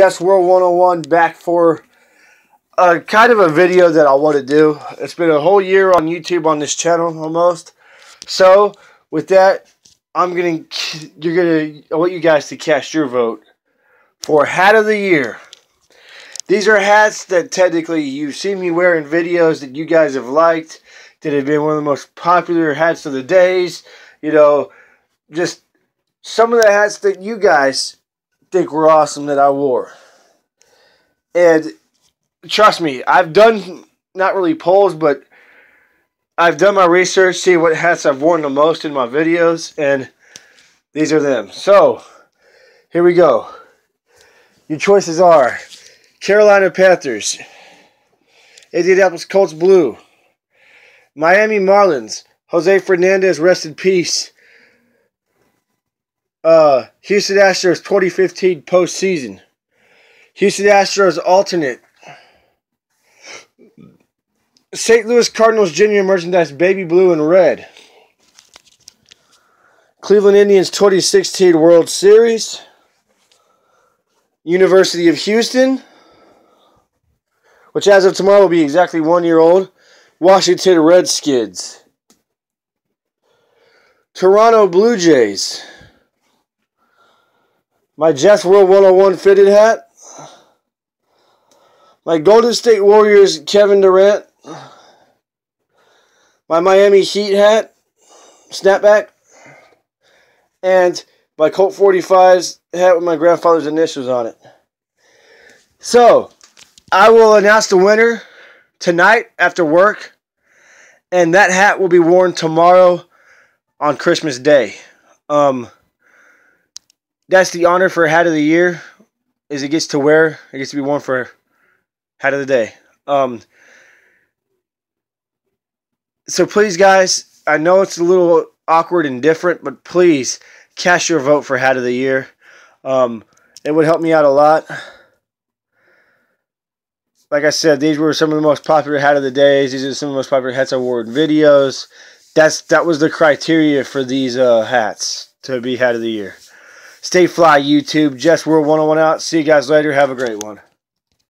Yes, World 101 back for a kind of a video that I want to do. It's been a whole year on YouTube on this channel almost. So with that, I'm gonna you're gonna I want you guys to cast your vote for hat of the year. These are hats that technically you've seen me wear in videos that you guys have liked, that have been one of the most popular hats of the days. You know, just some of the hats that you guys think we were awesome that I wore. And trust me, I've done not really polls, but I've done my research, see what hats I've worn the most in my videos, and these are them. So, here we go. Your choices are Carolina Panthers, Indianapolis Colts Blue, Miami Marlins, Jose Fernandez, rest in peace, uh, Houston Astros 2015 postseason. Houston Astros alternate. St. Louis Cardinals junior merchandise baby blue and red. Cleveland Indians 2016 World Series. University of Houston, which as of tomorrow will be exactly one year old. Washington Redskins. Toronto Blue Jays. My Jeff's World 101 fitted hat. My Golden State Warriors Kevin Durant. My Miami Heat hat. Snapback. And my Colt 45's hat with my grandfather's initials on it. So, I will announce the winner tonight after work. And that hat will be worn tomorrow on Christmas Day. Um, that's the honor for hat of the year is it gets to wear it gets to be worn for hat of the day. Um so please guys i know it's a little awkward and different but please cast your vote for hat of the year. Um it would help me out a lot. Like i said these were some of the most popular hat of the days. These are some of the most popular hats i wore in videos. That's that was the criteria for these uh, hats to be hat of the year Stay fly, YouTube. Jeff's World 101 out. See you guys later. Have a great one.